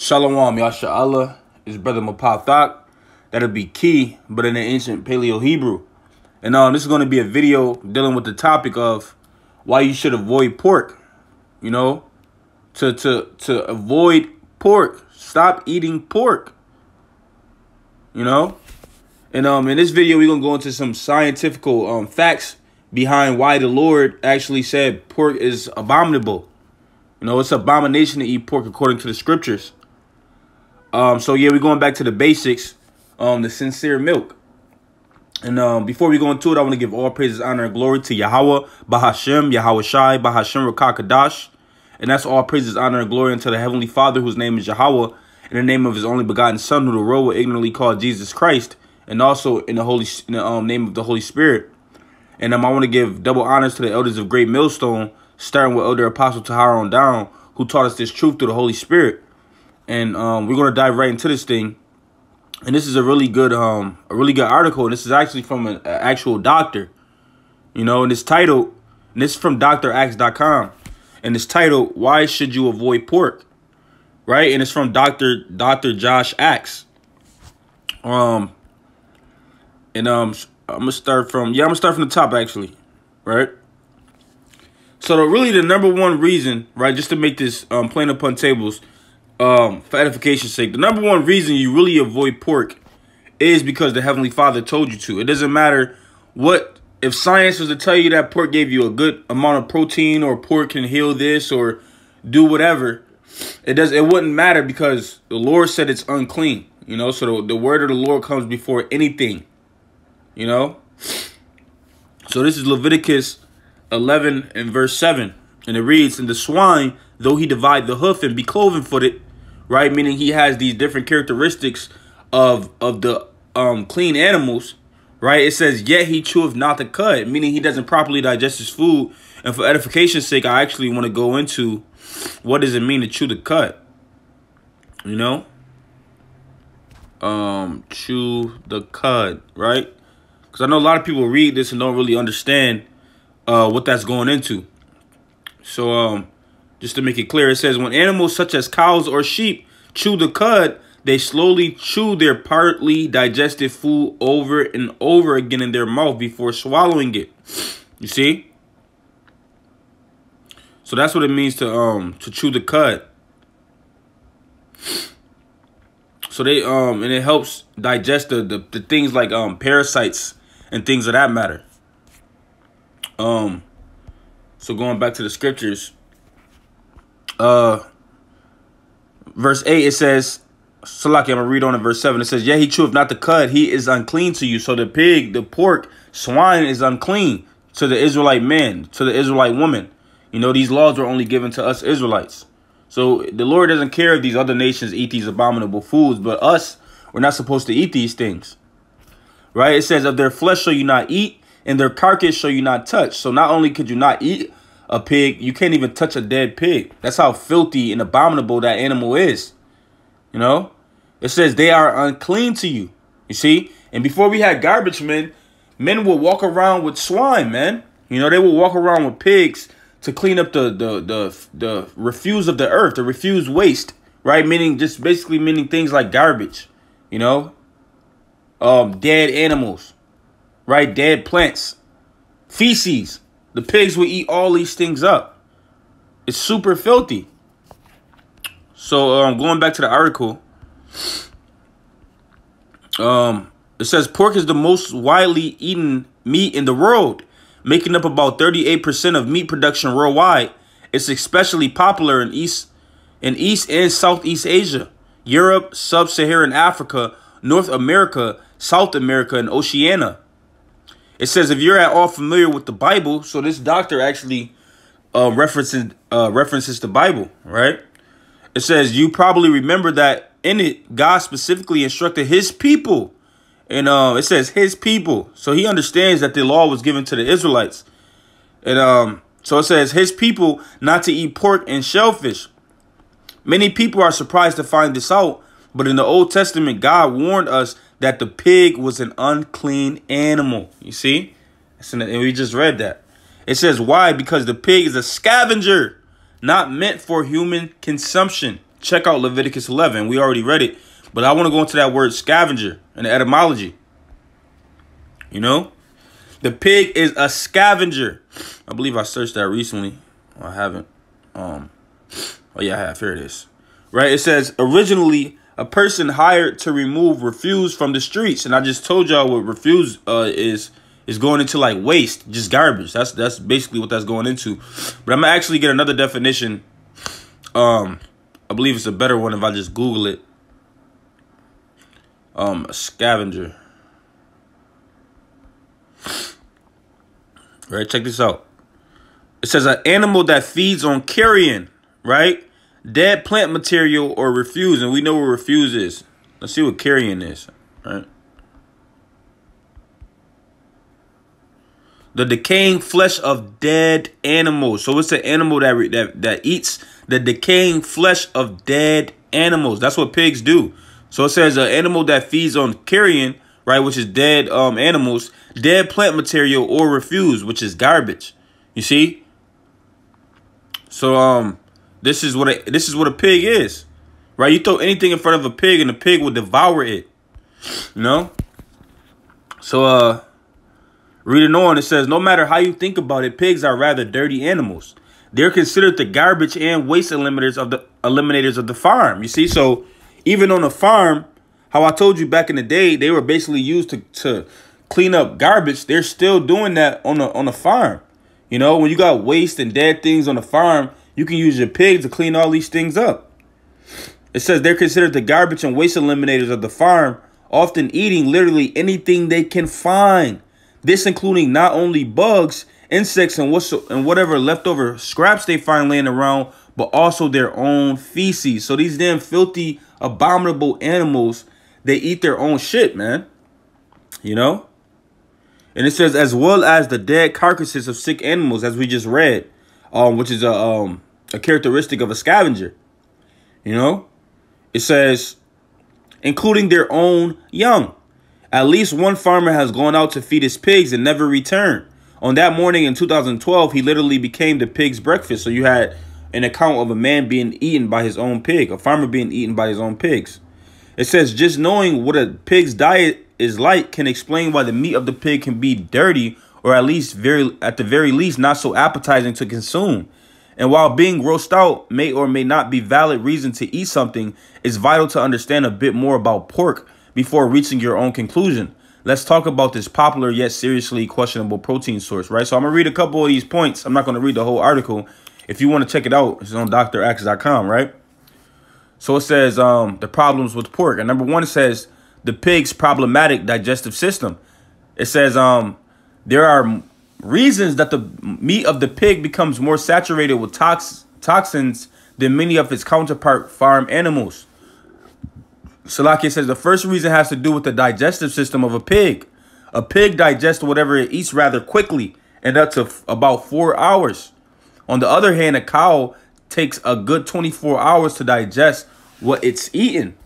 Shalom, Yasha Allah, is brother Mapathak. That'll be key, but in the ancient Paleo Hebrew. And um, this is going to be a video dealing with the topic of why you should avoid pork. You know, to to to avoid pork. Stop eating pork. You know, and um, in this video we're gonna go into some scientific um facts behind why the Lord actually said pork is abominable. You know, it's abomination to eat pork according to the scriptures. Um, so yeah, we're going back to the basics. Um, the sincere milk. And um, before we go into it, I want to give all praises, honor, and glory to Yahweh, Bahashem, Yahweh Shai, Bahashem Rakakadash. And that's all praises, honor, and glory unto the Heavenly Father, whose name is Yahweh, in the name of his only begotten Son, who the world will ignorantly call Jesus Christ, and also in the holy in the um, name of the Holy Spirit. And um, I want to give double honors to the elders of Great Millstone, starting with Elder Apostle Tahar on down, who taught us this truth through the Holy Spirit. And um, we're to dive right into this thing. And this is a really good um a really good article. And this is actually from an, actual doctor. You know, and it's titled, and this is from draxe.com. And it's titled Why Should You Avoid Pork? Right? And it's from Dr. Dr. Josh Axe. Um and um I'm gonna start from yeah, I'm gonna start from the top actually. Right? So the, really the number one reason, right, just to make this um plain upon tables, um, for edification's sake, the number one reason you really avoid pork is because the Heavenly Father told you to. It doesn't matter what, if science was to tell you that pork gave you a good amount of protein or pork can heal this or do whatever, it does it wouldn't matter because the Lord said it's unclean. You know, so the, the word of the Lord comes before anything. You know? So this is Leviticus 11 and verse 7. And it reads, And the swine, though he divide the hoof and be cloven footed, right? Meaning he has these different characteristics of of the um clean animals, right? It says, yet he cheweth not the cud, meaning he doesn't properly digest his food. And for edification's sake, I actually want to go into what does it mean to chew the cud? You know? Um, chew the cud, right? Because I know a lot of people read this and don't really understand uh, what that's going into. So, um, just to make it clear, it says when animals such as cows or sheep chew the cud, they slowly chew their partly digested food over and over again in their mouth before swallowing it. You see? So that's what it means to um to chew the cud. So they um and it helps digest the, the, the things like um parasites and things of that matter. Um so going back to the scriptures, uh verse 8 it says Salaki, I'm gonna read on in verse 7. It says, Yeah, he cheweth not the cud, he is unclean to you. So the pig, the pork, swine is unclean to the Israelite man, to the Israelite woman. You know, these laws were only given to us Israelites. So the Lord doesn't care if these other nations eat these abominable foods, but us, we're not supposed to eat these things. Right? It says, Of their flesh shall you not eat, and their carcass shall you not touch. So not only could you not eat a pig, you can't even touch a dead pig. That's how filthy and abominable that animal is. You know? It says they are unclean to you. You see? And before we had garbage men, men would walk around with swine, man. You know, they would walk around with pigs to clean up the the the the refuse of the earth, the refuse waste, right? Meaning just basically meaning things like garbage, you know? Um dead animals, right? Dead plants, feces. The pigs would eat all these things up. It's super filthy. So um, going back to the article, um, it says pork is the most widely eaten meat in the world, making up about 38% of meat production worldwide. It's especially popular in East in East and Southeast Asia, Europe, Sub-Saharan Africa, North America, South America, and Oceania. It says if you're at all familiar with the Bible, so this doctor actually uh, references uh, references the Bible, right? It says you probably remember that in it, God specifically instructed his people. And um, it says his people. So he understands that the law was given to the Israelites. And um, so it says his people not to eat pork and shellfish. Many people are surprised to find this out. But in the Old Testament, God warned us that the pig was an unclean animal. You see? And we just read that. It says why? Because the pig is a scavenger, not meant for human consumption. check out Leviticus 11. We already read it, but I want to go into that word scavenger and the etymology. You know, the pig is a scavenger. I believe I searched that recently. I haven't. Um, oh yeah, I have. Here it is. Right. It says originally a person hired to remove refuse from the streets, and I just told y'all what refuse uh, is is going into like waste, just garbage. That's that's basically what that's going into. But I'm gonna actually get another definition. Um, I believe it's a better one if I just Google it. Um, a scavenger. Right, check this out. It says an animal that feeds on carrion, right? Dead plant material or refuse, and we know what refuse is. Let's see what carrion is, right? The decaying flesh of dead animals. So it's an animal that that that eats the decaying flesh of dead animals. That's what pigs do. So it says an animal that feeds on carrion, right, which is dead um animals, dead plant material or refuse, which is garbage. You see? So um this is what a, this is what a pig is. Right? You throw anything in front of a pig and the pig will devour it. You know? So uh reading on it says no matter how you think about it, pigs are rather dirty animals. They're considered the garbage and waste eliminators of the eliminators of the farm. You see, so even on a farm, how I told you back in the day, they were basically used to, to clean up garbage. They're still doing that on a on a farm. You know, when you got waste and dead things on the farm, you can use your pig to clean all these things up. It says they're considered the garbage and waste eliminators of the farm, often eating literally anything they can find. This including not only bugs, insects, and what's and whatever leftover scraps they find laying around, but also their own feces. So these damn filthy, abominable animals, they eat their own shit, man. You know? And it says as well as the dead carcasses of sick animals, as we just read, um, which is a um a characteristic of a scavenger. You know, it says, including their own young. At least one farmer has gone out to feed his pigs and never returned. On that morning in 2012, he literally became the pig's breakfast. So you had an account of a man being eaten by his own pig, a farmer being eaten by his own pigs. It says just knowing what a pig's diet is like can explain why the meat of the pig can be dirty or at least very at the very least not so appetizing to consume. And while being grossed out may or may not be valid reason to eat something, it's vital to understand a bit more about pork before reaching your own conclusion. Let's talk about this popular yet seriously questionable protein source, right? So I'm going to read a couple of these points. I'm not going to read the whole article. If you want to check it out, it's on draxe.com, right? So it says um, the problems with pork. And number one, it says the pig's problematic digestive system. It says um, there are reasons that the meat of the pig becomes more saturated with tox toxins than many of its counterpart farm animals. Salakia says the first reason has to do with the digestive system of a pig. A pig digests whatever it eats rather quickly and up to about four hours. On the other hand, a cow takes a good 24 hours to digest what it's eaten.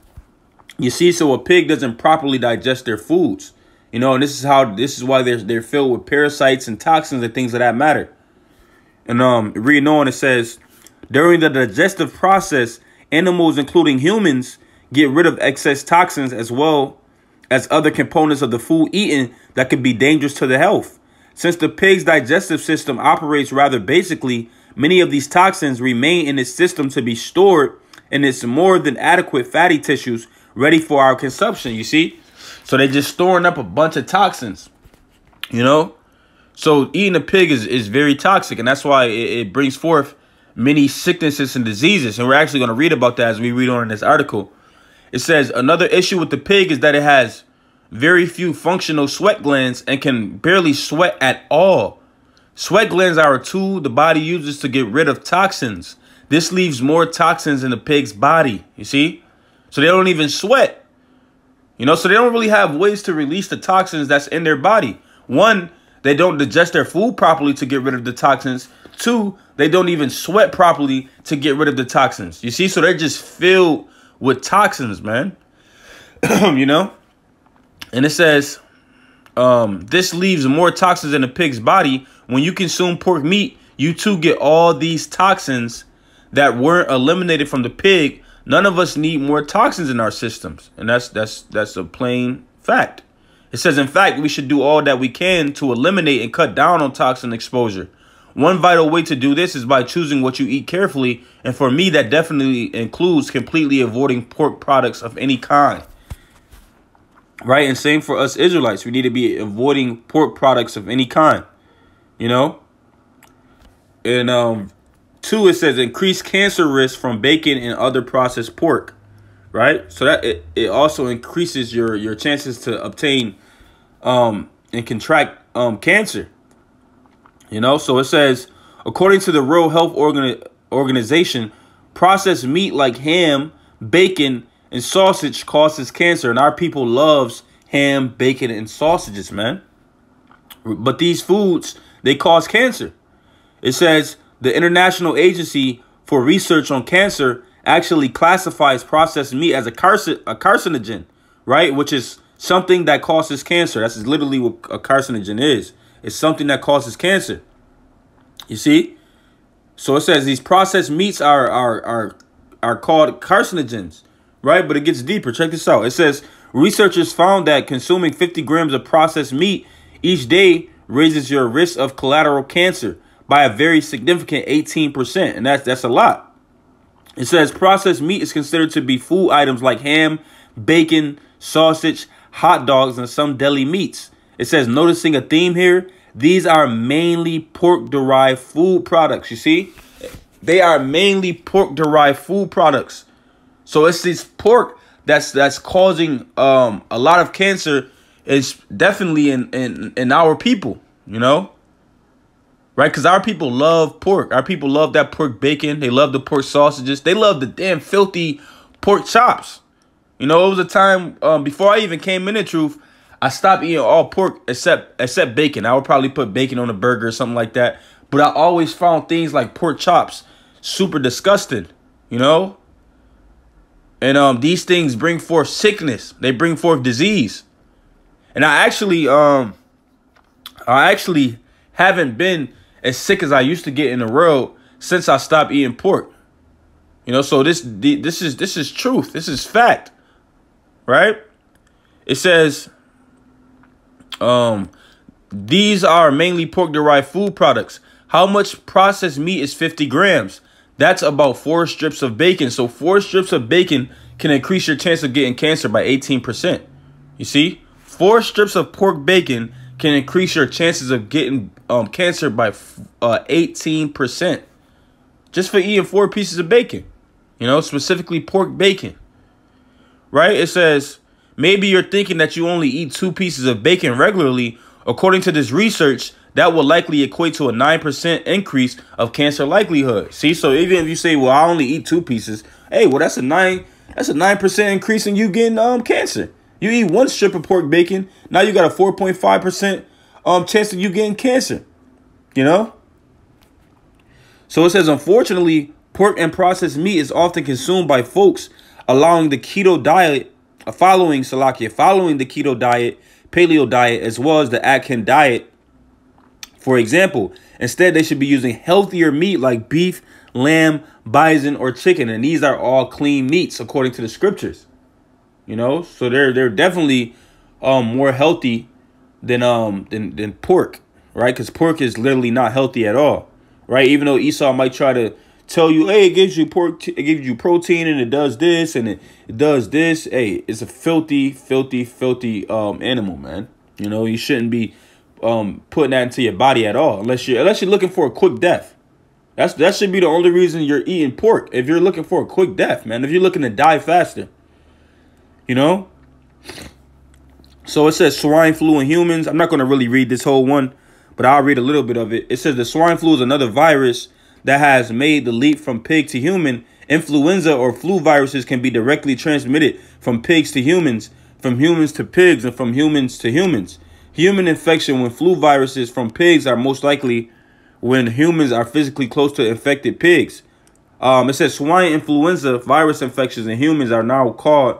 You see, so a pig doesn't properly digest their foods. You know, and this is how this is why they're they're filled with parasites and toxins and things of that matter. And um, reading on, it says during the digestive process, animals, including humans, get rid of excess toxins as well as other components of the food eaten that could be dangerous to the health. Since the pig's digestive system operates rather basically, many of these toxins remain in its system to be stored in its more than adequate fatty tissues ready for our consumption. You see? So they're just storing up a bunch of toxins, you know? So eating a pig is, is very toxic, and that's why it, it brings forth many sicknesses and diseases. And we're actually going to read about that as we read on in this article. It says another issue with the pig is that it has very few functional sweat glands and can barely sweat at all. Sweat glands are a tool the body uses to get rid of toxins. This leaves more toxins in the pig's body, you see? So they don't even sweat. You know, so they don't really have ways to release the toxins that's in their body. One, they don't digest their food properly to get rid of the toxins. Two, they don't even sweat properly to get rid of the toxins. You see, so they're just filled with toxins, man. you know? And it says, um, this leaves more toxins in the pig's body. When you consume pork meat, you too get all these toxins that weren't eliminated from the pig None of us need more toxins in our systems, and that's that's that's a plain fact. It says, in fact, we should do all that we can to eliminate and cut down on toxin exposure. One vital way to do this is by choosing what you eat carefully, and for me, that definitely includes completely avoiding pork products of any kind. Right, and same for us Israelites. We need to be avoiding pork products of any kind. You know, and um, two, it says increased cancer risk from bacon and other processed pork. Right, so that it, it also increases your your chances to obtain um and contract um cancer. You know, so it says, according to the World Health Organ Organization, processed meat like ham, bacon, and sausage causes cancer, and our people loves ham, bacon, and sausages, man. But these foods, they cause cancer. It says the International Agency for Research on Cancer actually classifies processed meat as a, carcin a carcinogen, right? Which is something that causes cancer. That's literally what a carcinogen is. It's something that causes cancer. You see? So it says these processed meats are are are are called carcinogens, right? But it gets deeper. Check this out. It says researchers found that consuming 50 grams of processed meat each day raises your risk of collateral cancer by a very significant 18%, and that's that's a lot. It says processed meat is considered to be food items like ham, bacon, sausage, hot dogs, and some deli meats. It says, noticing a theme here, these are mainly pork-derived food products. You see? They are mainly pork-derived food products. So it's this pork that's that's causing um a lot of cancer is definitely in in in our people, you know? Right? Cuz our people love pork. Our people love that pork bacon. They love the pork sausages. They love the damn filthy pork chops. You know, it was a time um, before I even came in the truth, I stopped eating all pork except except bacon. I would probably put bacon on a burger or something like that. But I always found things like pork chops super disgusting, you know? And um these things bring forth sickness. They bring forth disease. And I actually um I actually haven't been as sick as I used to get in the world since I stopped eating pork. You know, so this this is this is truth. This is fact. Right? It says um, these are mainly pork derived food products. How much processed meat is 50 grams? That's about four strips of bacon. So four strips of bacon can increase your chance of getting cancer by 18%. You see? Four strips of pork bacon can increase your chances of getting um, cancer by uh, 18%. Just for eating four pieces of bacon. You know, specifically pork bacon. Right? It says Maybe you're thinking that you only eat two pieces of bacon regularly. According to this research, that will likely equate to a 9% increase of cancer likelihood. See, so even if you say, well, I only eat two pieces, hey, well, that's a nine, that's a 9% increase in you getting um cancer. You eat one strip of pork bacon, now you got a 4.5% um chance of you getting cancer. You know? So it says, unfortunately, pork and processed meat is often consumed by folks allowing the keto diet following Salakia, following the keto diet, paleo diet, as well as the Atkins diet. For example, instead they should be using healthier meat like beef, lamb, bison, or chicken, and these are all clean meats according to the scriptures. You know, so they're they're definitely um more healthy than um than than pork, right? Because pork is literally not healthy at all, right? Even though Esau might try to tell you, hey, it gives you pork, it gives you protein, and it does this, and it, it does this. Hey, it's a filthy, filthy, filthy um animal, man. You know, you shouldn't be um putting that into your body at all, unless you're unless you're looking for a quick death. That's that should be the only reason you're eating pork. If you're looking for a quick death, man. If you're looking to die faster, you know. So it says swine flu in humans. I'm not going to really read this whole one, but I'll read a little bit of it. It says the swine flu is another virus that has made the leap from pig to human, influenza or flu viruses can be directly transmitted from pigs to humans, from humans to pigs, and from humans to humans. Human infection when flu viruses from pigs are most likely when humans are physically close to infected pigs. Um, it says swine influenza virus infections in humans are now called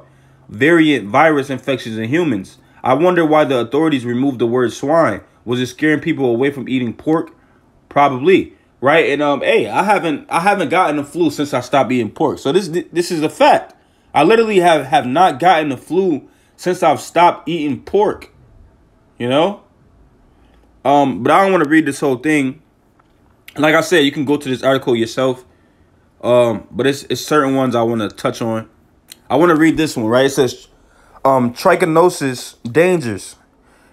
variant virus infections in humans. I wonder why the authorities removed the word swine. Was it scaring people away from eating pork? Probably. right? And um, hey, I haven't I haven't gotten the flu since I stopped eating pork. So this this is a fact. I literally have have not gotten the flu since I've stopped eating pork. You know? Um, but I don't want to read this whole thing. Like I said, you can go to this article yourself. Um, but it's it's certain ones I want to touch on. I want to read this one, right? It says um trichinosis dangers.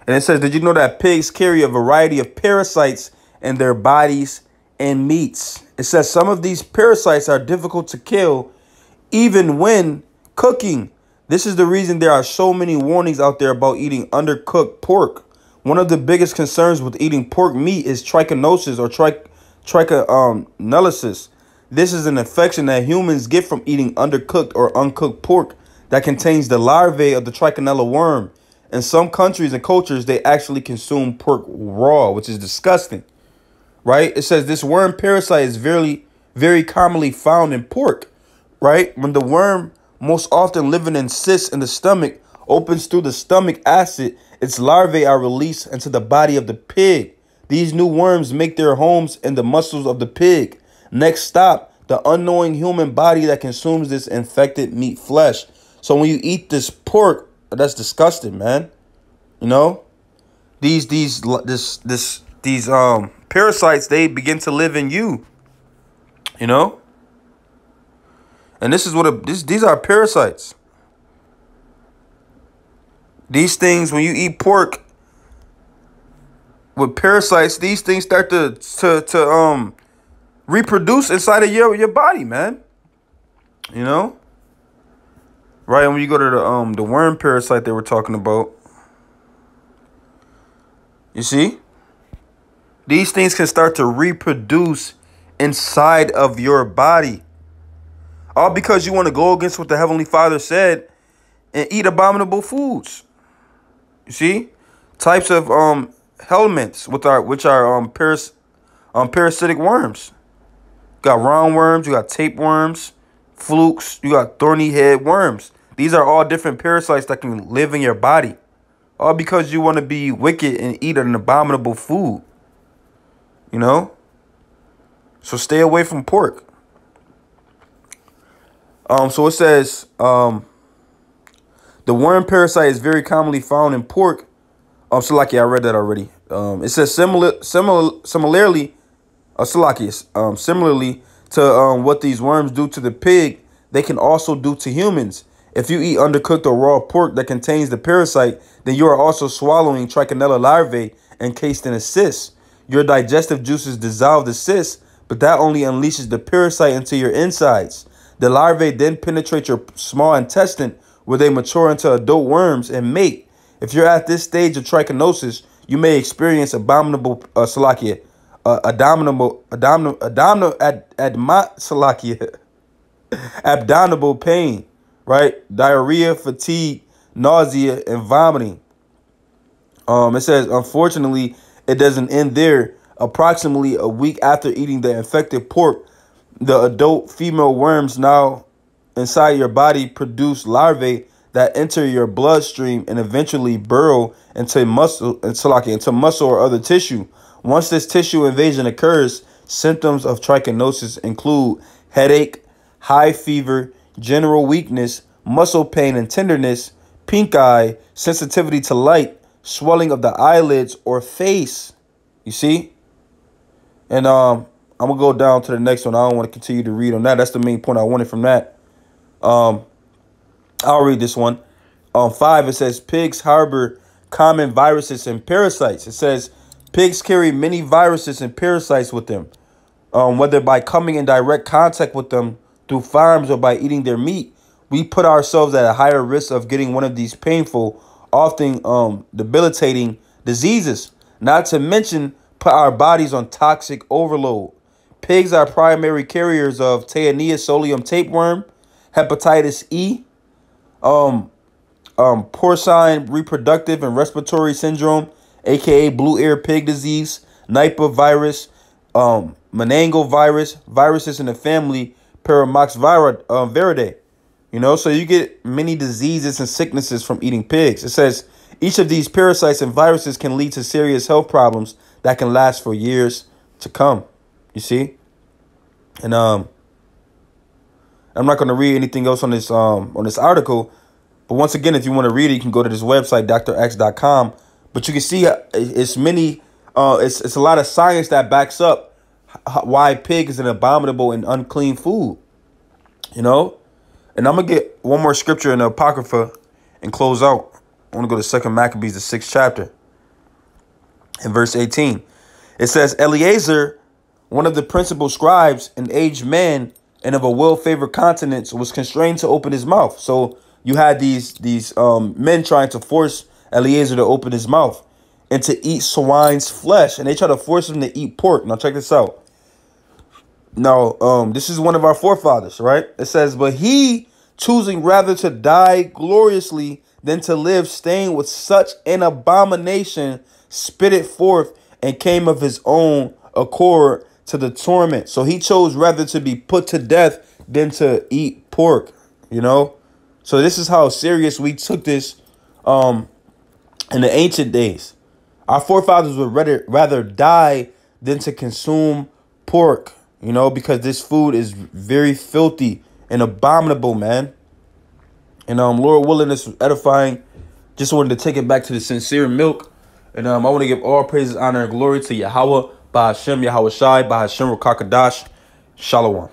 And it says, Did you know that pigs carry a variety of parasites in their bodies and meats? It says some of these parasites are difficult to kill even when cooking. This is the reason there are so many warnings out there about eating undercooked pork. One of the biggest concerns with eating pork meat is trichinosis or tri trichinosis. This is an infection that humans get from eating undercooked or uncooked pork that contains the larvae of the trichinella worm. In some countries and cultures, they actually consume pork raw, which is disgusting. Right? It says this worm parasite is very, very commonly found in pork. Right? When the worm most often living in cysts in the stomach, opens through the stomach acid, its larvae are released into the body of the pig. These new worms make their homes in the muscles of the pig. Next stop, the unknowing human body that consumes this infected meat flesh. So when you eat this pork, that's disgusting, man. You know? These these this this these um parasites they begin to live in you. You know? And this is what a, this, these are parasites. These things, when you eat pork with parasites, these things start to to to um reproduce inside of your your body, man. You know, right? And when you go to the um the worm parasite they were talking about, you see, these things can start to reproduce inside of your body. All because you want to go against what the Heavenly Father said and eat abominable foods. You see? Types of um helminths with our which are um paras um parasitic worms. Got roundworms, you got tapeworms, flukes, you got thorny head worms. These are all different parasites that can live in your body. All because you want to be wicked and eat an abominable food. You know? So stay away from pork. Um, so it says um, the worm parasite is very commonly found in pork. Um, Salaki, I read that already. Um, it says similar, similar, similarly, uh, Salaki, um, similarly to um, what these worms do to the pig, they can also do to humans. If you eat undercooked or raw pork that contains the parasite, then you are also swallowing trichinella larvae encased in a cyst. Your digestive juices dissolve the cyst, but that only unleashes the parasite into your insides. The larvae then penetrate your small intestine where they mature into adult worms and mate. If you're at this stage of trichinosis, you may experience abominable uh, salakia, uh, abdominal, abdominal, abdominal, ad, adma, salakia, abdominal pain, right? Diarrhea, fatigue, nausea, and vomiting. Um, it says, unfortunately, it doesn't end there. Approximately a week after eating the infected pork, the adult female worms now inside your body produce larvae that enter your bloodstream and eventually burrow into muscle, into, like, into muscle or other tissue. Once this tissue invasion occurs, symptoms of trichinosis include headache, high fever, general weakness, muscle pain and tenderness, pink eye, sensitivity to light, swelling of the eyelids or face. You see? And um I'm gonna go down to the next one. I don't want to continue to read on that. That's the main point I wanted from that. Um, I'll read this one. On five, it says pigs harbor common viruses and parasites. It says pigs carry many viruses and parasites with them, um, whether by coming in direct contact with them through farms or by eating their meat. We put ourselves at a higher risk of getting one of these painful, often um, debilitating diseases. Not to mention put our bodies on toxic overload. Pigs are primary carriers of Taenia solium tapeworm, hepatitis E, um, um, porcine reproductive and respiratory syndrome, aka blue ear pig disease, Nipah virus, um, Meningococcal virus, viruses in the family Paramyxoviridae. Um, you know, so you get many diseases and sicknesses from eating pigs. It says each of these parasites and viruses can lead to serious health problems that can last for years to come. You see? And um I'm not going to read anything else on this um on this article, but once again if you want to read it, you can go to this website draxe.com, but you can see uh, it's many uh it's it's a lot of science that backs up why pig is an abominable and unclean food. You know? And I'm going to get one more scripture in the Apocrypha and close out. I want to go to Second Maccabees, the sixth chapter, in verse 18. It says, Eleazar, one of the principal scribes, an aged man and of a well-favored countenance, was constrained to open his mouth. So you had these these um, men trying to force Eleazar to open his mouth and to eat swine's flesh, and they try to force him to eat pork. Now check this out. Now, um, this is one of our forefathers, right? It says, but he choosing rather to die gloriously than to live staying with such an abomination, spit it forth and came of his own accord to the torment. So he chose rather to be put to death than to eat pork, you know? So this is how serious we took this um in the ancient days. Our forefathers would rather rather die than to consume pork, you know, because this food is very filthy and abominable, man. And um, Lord willing, this was edifying. Just wanted to take it back to the sincere milk. And um, I want to give all praises, honor, and glory to Yahweh, by Hashem, Yahweh Shai, by Hashem, Rakakadash, Shalom.